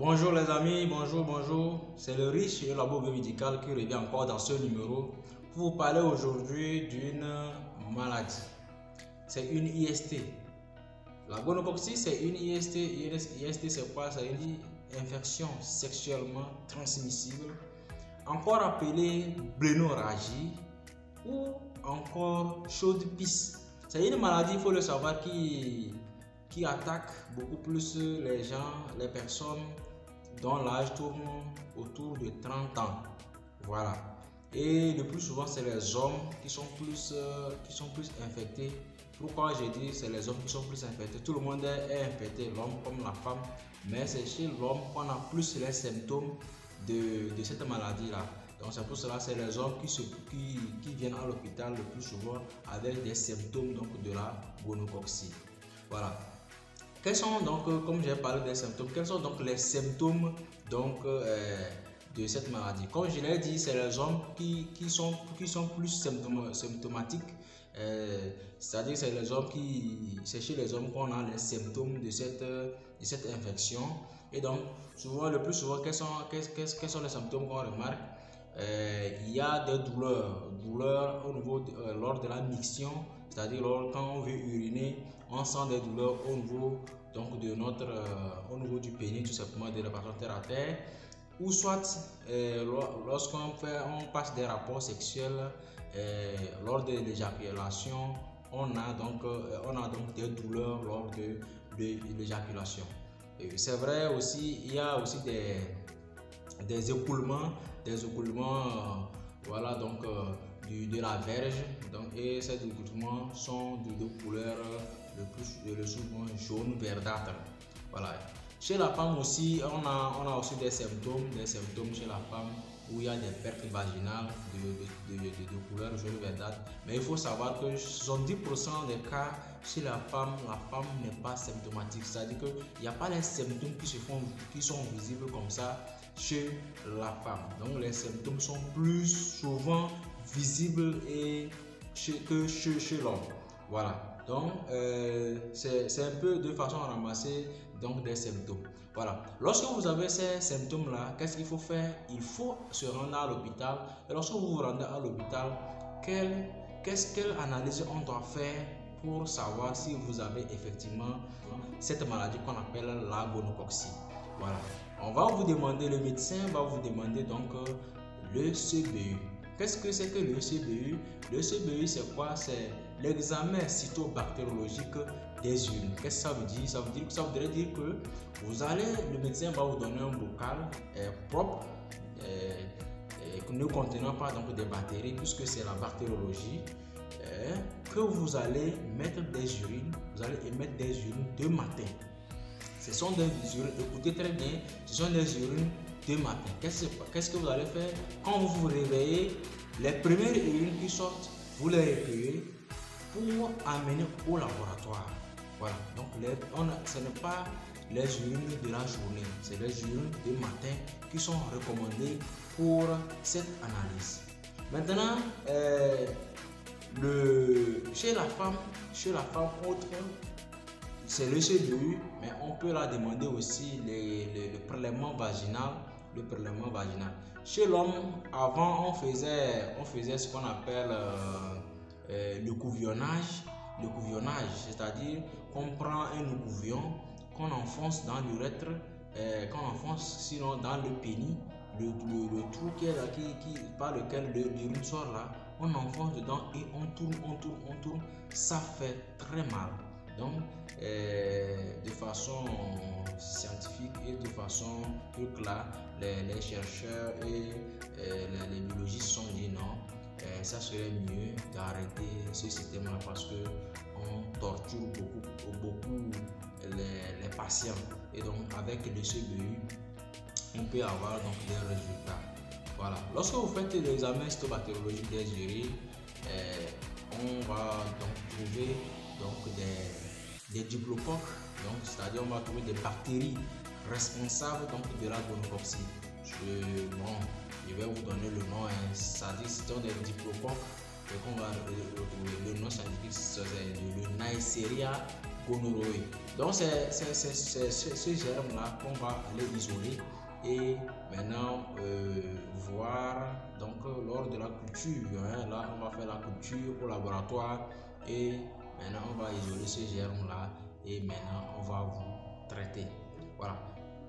Bonjour les amis, bonjour, bonjour. C'est le riche et labo biomédical qui revient encore dans ce numéro pour vous parler aujourd'hui d'une maladie. C'est une IST. La gonococcie, c'est une IST. IST, c'est quoi? C'est une infection sexuellement transmissible, encore appelée blénorragie ou encore chaude pisse. C'est une maladie, il faut le savoir, qui, qui attaque beaucoup plus les gens, les personnes dont l'âge tourne autour de 30 ans. Voilà. Et le plus souvent, c'est les hommes qui sont plus, euh, qui sont plus infectés. Pourquoi j'ai dit c'est les hommes qui sont plus infectés? Tout le monde est infecté, l'homme comme la femme, mais c'est chez l'homme qu'on a plus les symptômes de, de cette maladie-là. Donc c'est pour cela c'est les hommes qui, se, qui, qui viennent à l'hôpital le plus souvent avec des symptômes donc, de la gonococcie. Voilà. Quels sont donc, euh, comme j'ai parlé des symptômes, quels sont donc les symptômes donc, euh, de cette maladie? Comme je l'ai dit, c'est les hommes qui, qui, sont, qui sont plus symptomatiques. Euh, c'est-à-dire c'est les hommes qui c'est chez les hommes qu'on a les symptômes de cette, de cette infection. Et donc souvent le plus souvent quels sont, quels sont les symptômes qu'on remarque? Il y a des douleurs, douleurs au niveau lors de la miction, c'est-à-dire quand on veut uriner, on sent des douleurs au niveau donc de notre euh, au niveau du pénis tout simplement de la partie terre à terre. Ou soit lorsqu'on fait on passe des rapports sexuels lors de l'éjaculation on a donc on a donc des douleurs lors de, de l'éjaculation. C'est vrai aussi il y a aussi des des écoulements, des écoulements, euh, voilà, donc de la verge. Donc, et ces écoulements sont de, couleur le plus le souvent jaune verdâtre. Voilà. Chez la femme aussi, on a, on a aussi des symptômes, des symptômes chez la femme où il y a des pertes vaginales de, de, de, couleur jaune verdâtre. Mais il faut savoir que 70% des cas chez la femme, la femme n'est pas symptomatique. C'est-à-dire qu'il n'y a pas les symptômes qui, se font, qui sont visibles comme ça chez la femme. Donc les symptômes sont plus souvent visibles et que chez, chez l'homme. Voilà. Donc, euh, c'est un peu de façon à ramasser donc, des symptômes. Voilà. Lorsque vous avez ces symptômes-là, qu'est-ce qu'il faut faire? Il faut se rendre à l'hôpital. Et lorsque vous vous rendez à l'hôpital, quelle, qu'est-ce, quelle analyse on doit faire pour savoir si vous avez effectivement cette maladie qu'on appelle la gonococcie? Voilà. On va vous demander, le médecin va vous demander donc euh, le CBU. Qu'est-ce que c'est que le CBU Le CBU, c'est quoi? C'est l'examen cytobactériologique des urines. Qu'est-ce que ça veut dire? Ça veut dire ça voudrait dire que vous allez, le médecin va vous donner un bocal euh, propre, euh, ne contenant pas donc des bactéries, puisque c'est la bactériologie, que vous allez mettre des urines, vous allez émettre des urines de matin. Ce sont des urines, écoutez très bien, ce sont des urines de matin. Qu'est-ce que vous allez faire? Quand vous vous réveillez, les premières urines qui sortent, vous les recueillez pour amener au laboratoire. Voilà, donc on ce n'est pas les urines de la journée, c'est les urines du matin qui sont recommandées pour cette analyse. Maintenant, euh, chez la femme, chez la femme autre, c'est le CDU, mais on peut la demander aussi le, prélèvement vaginal. Le prélèvement vaginal. Chez l'homme, avant, on faisait, on faisait ce qu'on appelle euh, euh, le couvionnage. Le couvionnage, c'est-à-dire qu'on prend un couvion, qu'on enfonce dans l'urètre, euh, qu'on enfonce sinon dans le pénis, le, trou qui est là, qui, qui, par lequel l'urine sort là, on enfonce dedans et on tourne, on tourne, on tourne. Ça fait très mal. Donc, euh, de façon scientifique et de façon que là, les, chercheurs et euh, les, biologistes sont dit non, euh, ça serait mieux d'arrêter ce système-là parce que on torture beaucoup, beaucoup les, patients. Et donc, avec le CBU, on peut avoir donc des résultats. Voilà. Lorsque vous faites l'examen histobactériologique des urines, on va donc trouver donc des des diplocoques, donc c'est-à-dire on va trouver des bactéries responsables donc de la gonococcie. Je, bon, je vais vous donner le nom, hein. ça dit c'est des diplocoques qu'on va retrouver. Le nom scientifique c'est le Neisseria gonorrhée. Donc c'est ce germe-là qu'on va aller isoler et maintenant euh, voir donc lors de la culture. Hein, là on va faire la culture au laboratoire et va isoler ce germe-là et maintenant on va vous traiter. Voilà.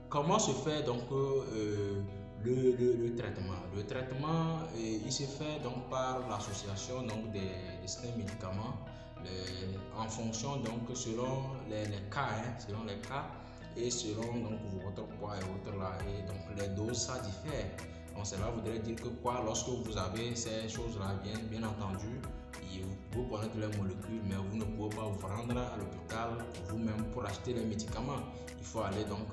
Comment se fait donc euh, le, traitement? Le traitement, euh, il se fait donc par l'association donc des, des médicaments en fonction donc selon les, cas, hein, selon les cas et selon donc votre poids et autres là et donc les doses ça diffère. Donc cela voudrait dire que quoi? Lorsque vous avez ces choses là bien bien entendu vous connaissez les molécules mais vous ne pouvez pas vous rendre à l'hôpital vous-même pour acheter les médicaments. Il faut aller donc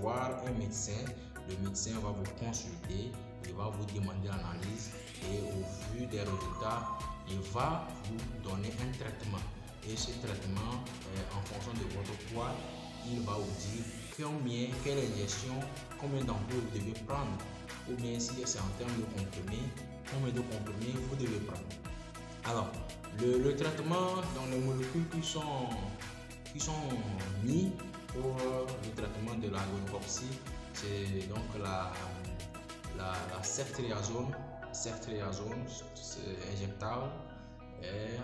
voir un médecin. Le médecin va vous consulter, il va vous demander l'analyse et au vu des résultats, il va vous donner un traitement. Et ce traitement, en fonction de votre poids, il va vous dire combien, quelle injection, combien d'ampoules vous devez prendre. Ou bien si c'est en termes de comprimés, combien de comprimés vous devez prendre. Alors, le, traitement dans les molécules qui sont, qui sont mis pour le traitement de la c'est donc la, la, la injectable et,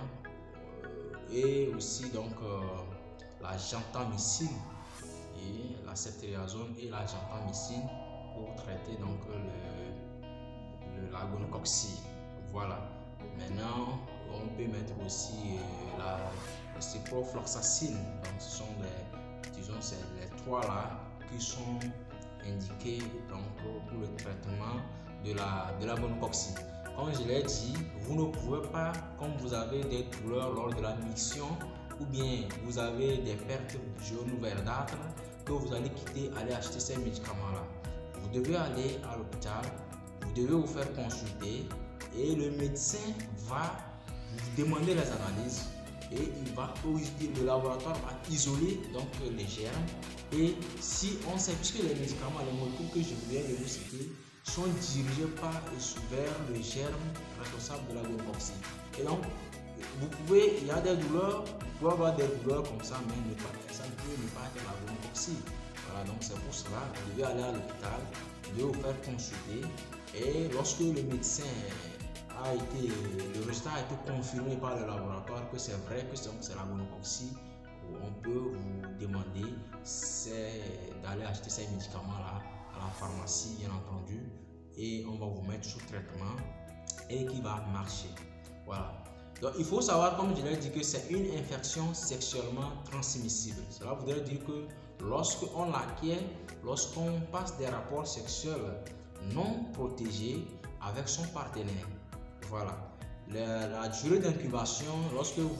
euh, et aussi donc euh, la gentamicine et la ceftriaxone et la gentamicine pour traiter donc le, la gonococcie. Voilà. Maintenant, on peut mettre aussi euh, la, ciprofloxacine. Donc, ce sont les, disons, les trois là qui sont indiqués donc, pour le traitement de la, de la. Comme je l'ai dit, vous ne pouvez pas, comme vous avez des douleurs lors de la mission ou bien vous avez des pertes jaunes ou verdâtres, que vous allez quitter, aller acheter ces médicaments-là. Vous devez aller à l'hôpital, vous devez vous faire consulter et le médecin va vous demander les analyses et il va le laboratoire va isoler donc les germes. Et si on sait puisque les médicaments les molécules que je viens de vous citer sont dirigés par vers le germe responsable de la gonococcie et donc vous pouvez il y a des douleurs vous pouvez avoir des douleurs comme ça mais ne pas, ça ne peut pas être la gonococcie voilà donc c'est pour cela vous devez aller à l'hôpital devez vous faire consulter. Et lorsque le médecin a été, le résultat a été confirmé par le laboratoire que c'est vrai que c'est la gonococcie, on peut vous demander d'aller acheter ces médicaments-là à la pharmacie, bien entendu, et on va vous mettre sous traitement et qui va marcher. Voilà. Donc, il faut savoir, comme je l'ai dit, que c'est une infection sexuellement transmissible. Cela voudrait dire que lorsqu'on l'acquiert, lorsqu'on passe des rapports sexuels non protégés avec son partenaire, voilà. La, durée d'incubation, lorsque vous,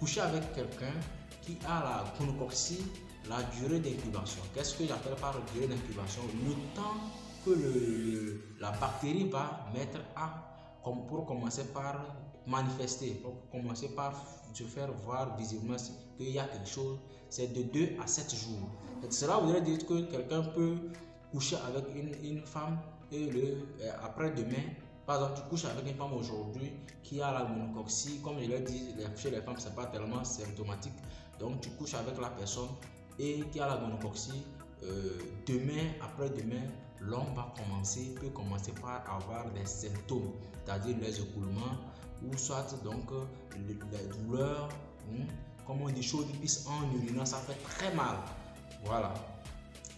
couchez avec quelqu'un qui a la gonococcie, la durée d'incubation. Qu'est-ce que j'appelle par durée d'incubation? Le temps que la bactérie va mettre à comme pour commencer par manifester, pour commencer par se faire voir visiblement qu'il y a quelque chose, c'est de 2 à 7 jours. Et cela voudrait dire que quelqu'un peut coucher avec une, femme et le, après demain, par exemple, tu couches avec une femme aujourd'hui qui a la gonococcie. Comme je l'ai dit, chez les femmes, ce n'est pas tellement symptomatique. Donc, tu couches avec la personne et qui a la gonococcie. Euh, demain, après-demain, l'homme va commencer, peut commencer par avoir des symptômes, c'est-à-dire les écoulements ou soit donc les, douleurs, hein, comme on dit, chaud pisse en urinant, ça fait très mal. Voilà.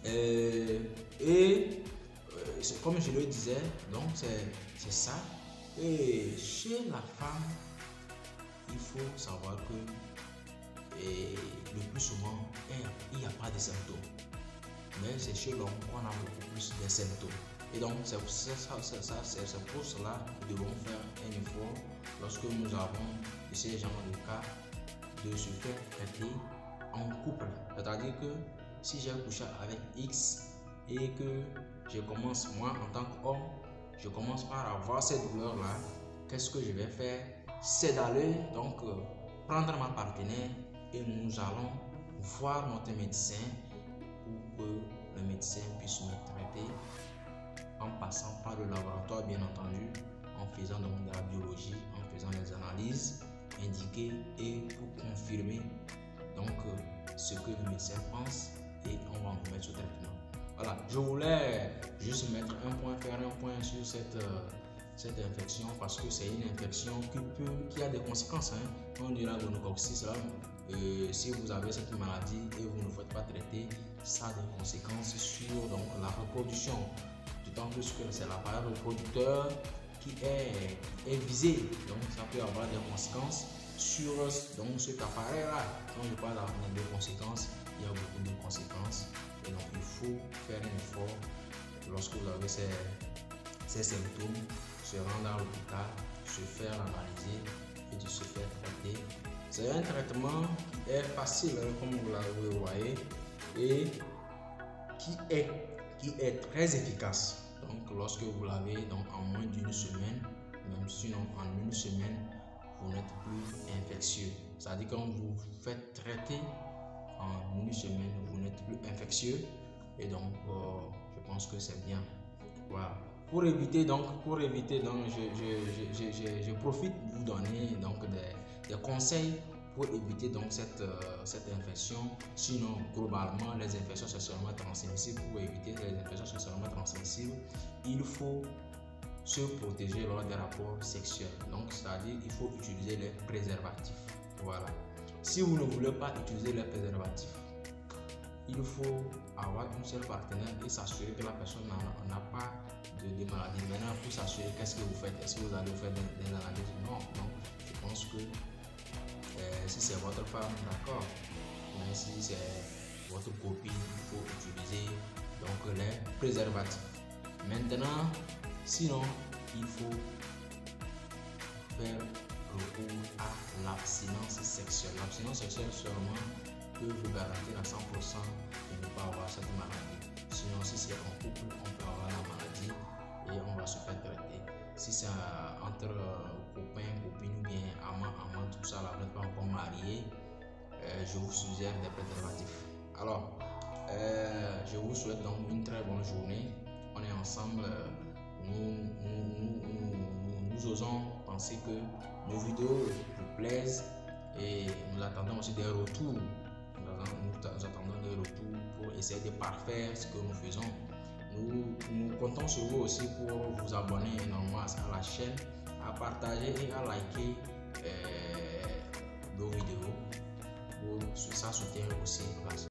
Euh, et euh, comme je le disais, donc c'est ça. Et chez la femme, il faut savoir que le plus souvent, il n'y a pas de symptômes. Mais c'est chez l'homme qu'on a beaucoup plus de symptômes. Et donc, c'est pour, cela que nous devons faire un effort lorsque nous avons ces genre de cas de se faire traiter en couple. C'est-à-dire que si j'ai couché avec X et que je commence, moi en tant qu'homme, je commence par avoir cette douleur-là, qu'est-ce que je vais faire? C'est d'aller donc euh, prendre ma partenaire et nous allons voir notre médecin pour que le médecin puisse me traiter en passant par le laboratoire bien entendu, en faisant donc de la biologie, en faisant les analyses indiquées et pour confirmer donc euh, ce que le médecin pense et on va vous mettre sous traitement. Voilà, je voulais juste mettre un point, faire un point sur cette, euh, cette infection parce que c'est une infection qui, peut, qui a des conséquences. Hein. On dit la gonococcis, euh, si vous avez cette maladie et vous ne faites pas traiter, ça a des conséquences sur donc, la reproduction. D'autant plus que c'est l'appareil reproducteur qui est, est, visé. Donc ça peut avoir des conséquences sur donc, cet appareil-là. Quand je parle de conséquences, il y a beaucoup de conséquences. Donc il faut faire un effort lorsque vous avez ces, ces symptômes, se rendre à l'hôpital, se faire analyser et de se faire traiter. C'est un traitement qui est facile, hein, comme vous l'avez voyez, et qui est, qui est très efficace. Donc lorsque vous l'avez en moins d'une semaine, même sinon en une semaine, vous n'êtes plus infectieux. C'est-à-dire quand vous faites traiter en une semaine, vous n'êtes plus infectieux. Et donc, euh, je pense que c'est bien. Voilà. Pour éviter donc, pour éviter donc, je, profite de vous donner donc des, conseils pour éviter donc cette, euh, cette infection. Sinon, globalement, les infections sexuellement transmissibles, pour éviter les infections sexuellement transmissibles, il faut se protéger lors des rapports sexuels. Donc, c'est-à-dire, il faut utiliser les préservatifs. Voilà. Si vous ne voulez pas utiliser les préservatifs, il faut avoir un seul partenaire et s'assurer que la personne n'a pas de, maladie. Maintenant, pour s'assurer, qu'est-ce que vous faites? Est-ce que vous allez faire des, des analyses? Non, non. Je pense que euh, si c'est votre femme, d'accord. Mais si c'est votre copine, il faut utiliser donc les préservatifs. Maintenant, sinon, il faut faire recours à l'abstinence sexuelle. L'abstinence sexuelle seulement peut vous garantir à 100% de ne pas avoir cette maladie. Sinon, si c'est en couple, on peut avoir la maladie et on va se faire traiter. Si c'est entre copains, copines ou bien amants, amants, tout ça, là, vous n'êtes pas encore marié, euh, je vous suggère des préservatifs. Alors, euh, je vous souhaite donc une très bonne journée. On est ensemble. Nous osons que nos vidéos vous plaisent et nous attendons aussi des retours nous, attendons des retours pour essayer de parfaire ce que nous faisons. Nous, comptons sur vous aussi pour vous abonner énormément à la chaîne, à partager et à liker euh, nos vidéos. Pour ça soutient aussi.